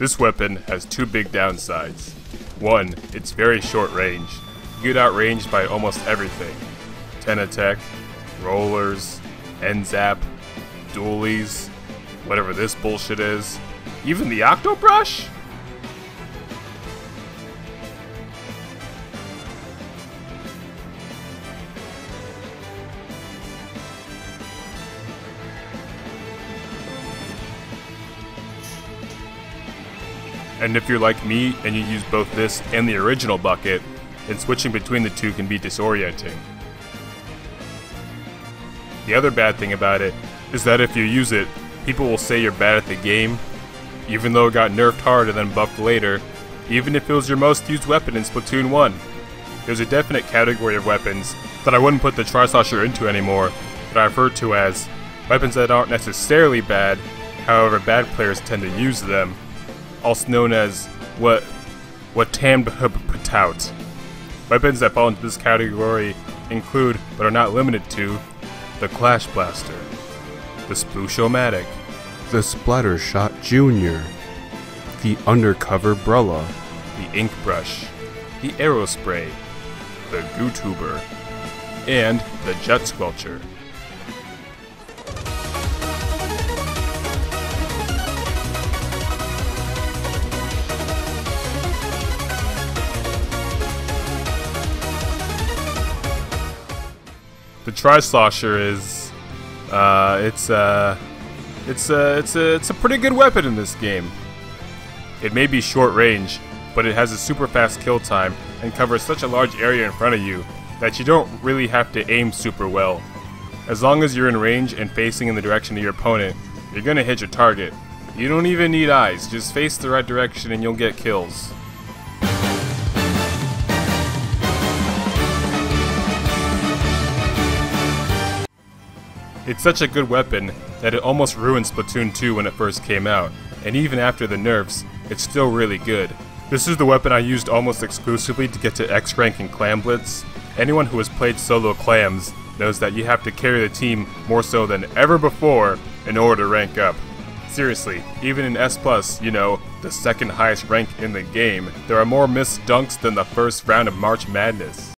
This weapon has two big downsides. One, it's very short range. You get outranged by almost everything. Tentatek, rollers, N-ZAP, dualies, whatever this bullshit is. Even the Octobrush? And if you're like me and you use both this and the original bucket, then switching between the two can be disorienting. The other bad thing about it is that if you use it, people will say you're bad at the game, even though it got nerfed hard and then buffed later, even if it was your most used weapon in Splatoon 1. There's a definite category of weapons that I wouldn't put the Tri-Slosher into anymore, that I refer to as weapons that aren't necessarily bad, however bad players tend to use them, also known as what what Tam Patout. Weapons that fall into this category include, but are not limited to, the Clash Blaster, the Sploosh-O-Matic, the Splattershot Junior, the Undercover Brella, the Ink Brush, the Aerospray, the Goo Tuber, and the Jet Squelcher. The Tri-Slosher is, uh, it's, uh, it's, uh, it's a, it's a pretty good weapon in this game. It may be short range, but it has a super fast kill time and covers such a large area in front of you that you don't really have to aim super well. As long as you're in range and facing in the direction of your opponent, you're gonna hit your target. You don't even need eyes, just face the right direction and you'll get kills. It's such a good weapon that it almost ruined Splatoon 2 when it first came out, and even after the nerfs, it's still really good. This is the weapon I used almost exclusively to get to X rank in Clam Blitz. Anyone who has played solo clams knows that you have to carry the team more so than ever before in order to rank up. Seriously, even in S+, plus, you know, the second highest rank in the game, there are more missed dunks than the first round of March Madness.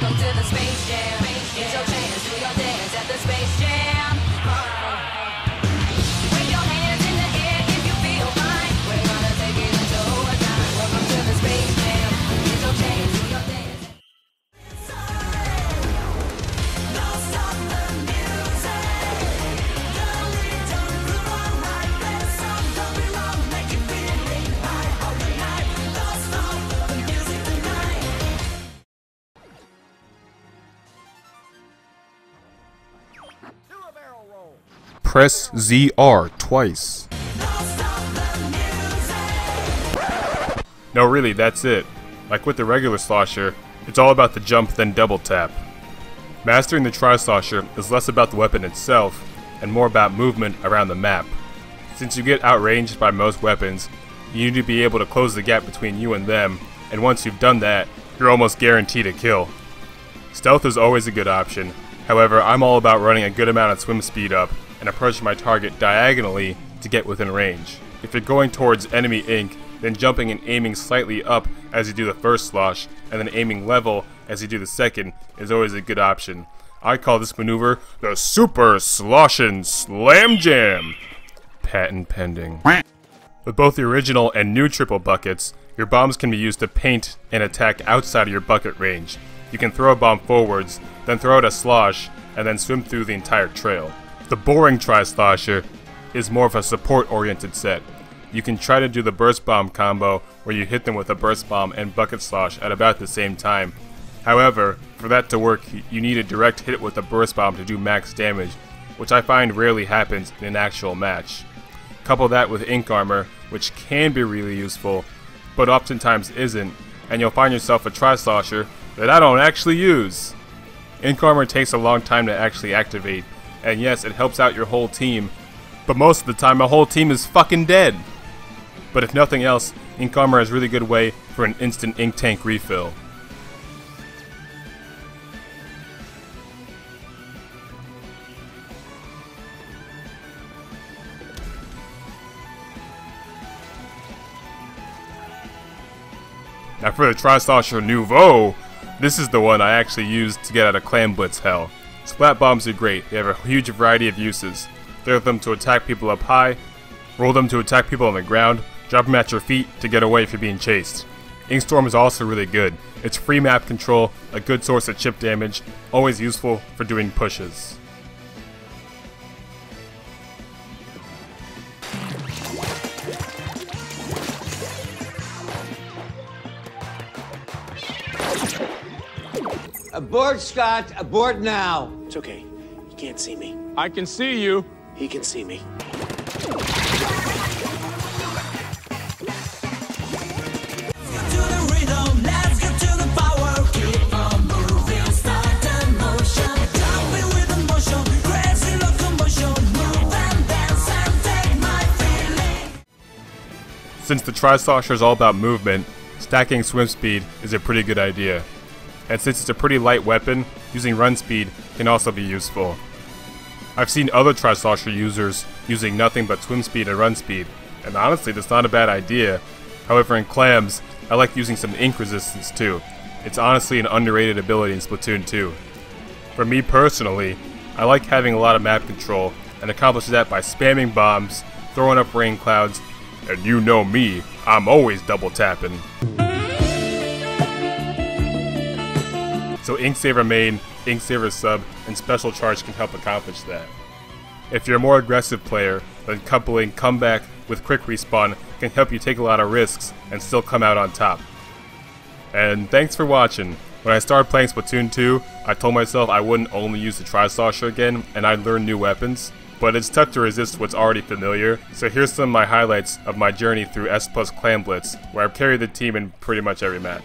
Welcome to the Space Jam. Press ZR twice. No, really, that's it. Like with the regular slosher, it's all about the jump then double tap. Mastering the tri-slosher is less about the weapon itself and more about movement around the map. Since you get outranged by most weapons, you need to be able to close the gap between you and them, and once you've done that, you're almost guaranteed a kill. Stealth is always a good option, however, I'm all about running a good amount of swim speed up and approach my target diagonally to get within range. If you're going towards enemy ink, then jumping and aiming slightly up as you do the first slosh, and then aiming level as you do the second is always a good option. I call this maneuver the Super Sloshin' Slam Jam! Patent pending. With both the original and new triple buckets, your bombs can be used to paint and attack outside of your bucket range. You can throw a bomb forwards, then throw out a slosh, and then swim through the entire trail. The boring Tri-Slosher is more of a support-oriented set. You can try to do the Burst Bomb combo where you hit them with a Burst Bomb and Bucket Slosh at about the same time. However, for that to work, you need a direct hit with a Burst Bomb to do max damage, which I find rarely happens in an actual match. Couple that with Ink Armor, which can be really useful, but oftentimes isn't, and you'll find yourself a Tri-Slosher that I don't actually use. Ink Armor takes a long time to actually activate, and yes, it helps out your whole team, but most of the time my whole team is fucking dead. But if nothing else, Ink Armor is a really good way for an instant ink tank refill. Now for the Tri-Slosher Nouveau, this is the one I actually used to get out of Clam Blitz hell. Splat bombs are great, they have a huge variety of uses. Throw them to attack people up high, roll them to attack people on the ground, drop them at your feet to get away if you're being chased. Ink Storm is also really good. It's free map control, a good source of chip damage, always useful for doing pushes. Abort, Scott. Abort now. It's okay. He can't see me. I can see you. He can see me. Since the Tri-Slosher is all about movement, stacking swim speed is a pretty good idea. And since it's a pretty light weapon, using run speed can also be useful. I've seen other Tri-Slosher users using nothing but swim speed and run speed, and honestly that's not a bad idea. However in clams, I like using some ink resistance too. It's honestly an underrated ability in Splatoon 2. For me personally, I like having a lot of map control, and accomplish that by spamming bombs, throwing up rain clouds, and you know me, I'm always double tapping. So Inksaver main, Inksaver sub, and Special Charge can help accomplish that. If you're a more aggressive player, then coupling Comeback with Quick Respawn can help you take a lot of risks and still come out on top. And thanks for watching. When I started playing Splatoon 2, I told myself I wouldn't only use the Tri-Slosher again, and I'd learn new weapons, but it's tough to resist what's already familiar, so here's some of my highlights of my journey through S plus Clam Blitz, where I've carried the team in pretty much every match.